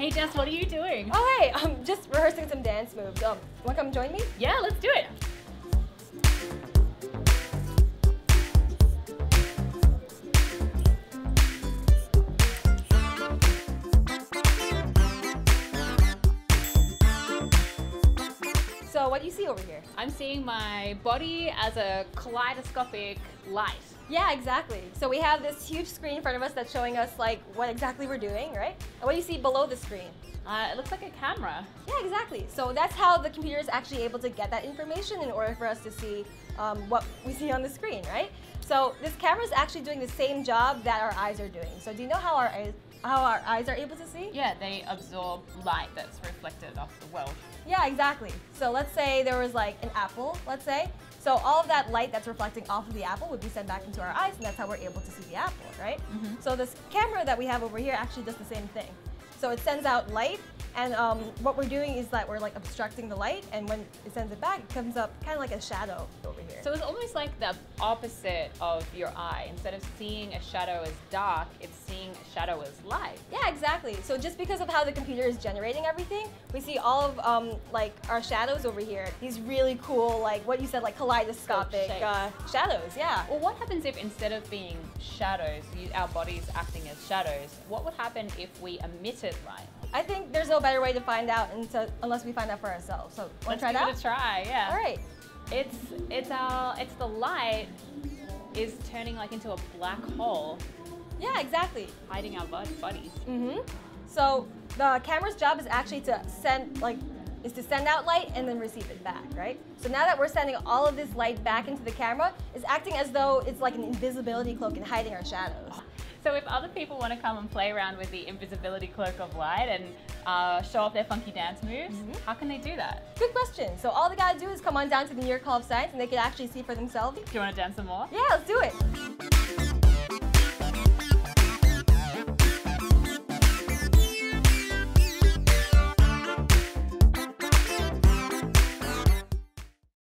Hey Jess, what are you doing? Oh hey, I'm just rehearsing some dance moves. Um, wanna come join me? Yeah, let's do it. So what do you see over here? I'm seeing my body as a kaleidoscopic light. Yeah, exactly. So we have this huge screen in front of us that's showing us like what exactly we're doing, right? And what do you see below the screen? Uh, it looks like a camera. Yeah, exactly. So that's how the computer is actually able to get that information in order for us to see um, what we see on the screen, right? So this camera is actually doing the same job that our eyes are doing. So do you know how our eyes, how our eyes are able to see? Yeah, they absorb light that's reflected off the world. Yeah, exactly. So let's say there was like an apple, let's say. So all of that light that's reflecting off of the apple would be sent back into our eyes, and that's how we're able to see the apple, right? Mhm. So this camera that we have over here actually does the same thing. So it sends out light, and um, what we're doing is that we're like obstructing the light, and when it sends it back, it comes up kind of like a shadow over here. So it's almost like the opposite of your eye. Instead of seeing a shadow as dark, it's seeing a shadow as light. Yeah, exactly. So just because of how the computer is generating everything, we see all of um, like our shadows over here. These really cool, like what you said, like kaleidoscopic uh, shadows. Yeah. Well, what happens if instead of being shadows, you, our bodies acting as shadows? What would happen if we emitted light? I think there's no better way to find out until, unless we find out for ourselves. So want Let's to try give it it out? a try. Yeah. All right. It's it's our it's the light is turning like into a black hole, Yeah, exactly. hiding our bod- bodies. Mm-hmm. So the camera's job is actually to send like is to send out light and then receive it back, right? So now that we're sending all of this light back into the camera, it's acting as though it's like an invisibility cloak and hiding our shadows. So if other people want to come and play around with the invisibility cloak of light and uh, show off their funky dance moves, how can they do that? Good question. So all they gotta do is come on down to the New York Hall of Science and they can actually see for themselves. Do you want to dance some more? Yeah, let's do it.